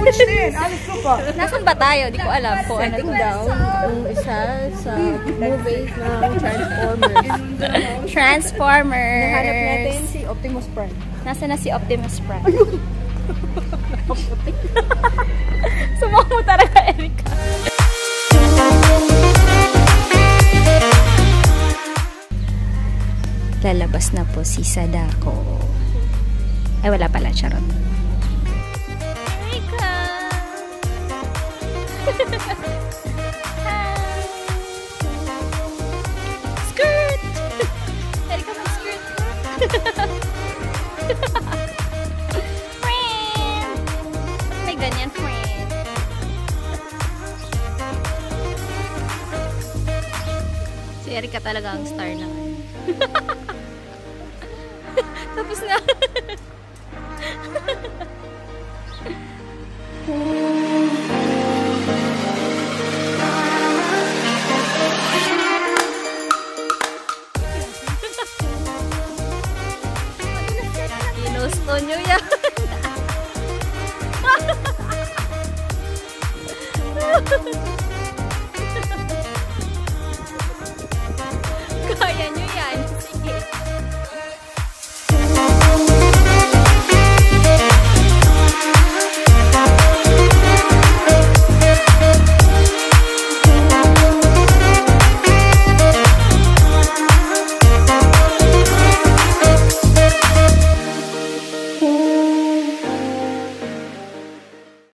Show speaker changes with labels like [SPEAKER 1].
[SPEAKER 1] Switch din. Alis ko pa.
[SPEAKER 2] Nasaan ba tayo? Di ko alam kung ano
[SPEAKER 3] Setting
[SPEAKER 2] to.
[SPEAKER 3] down yung isa sa movie ng Transformers.
[SPEAKER 2] Transformers.
[SPEAKER 3] Nahanap natin si Optimus Prime.
[SPEAKER 2] Nasa na si Optimus Prime? Sumawa mo talaga, Erika. Lalabas na po si Sadako. Ay, wala pala, charot. Friend! May ganyan, friend. Si Erika talaga ang star naman. Tapos na. Ginusto nyo yan.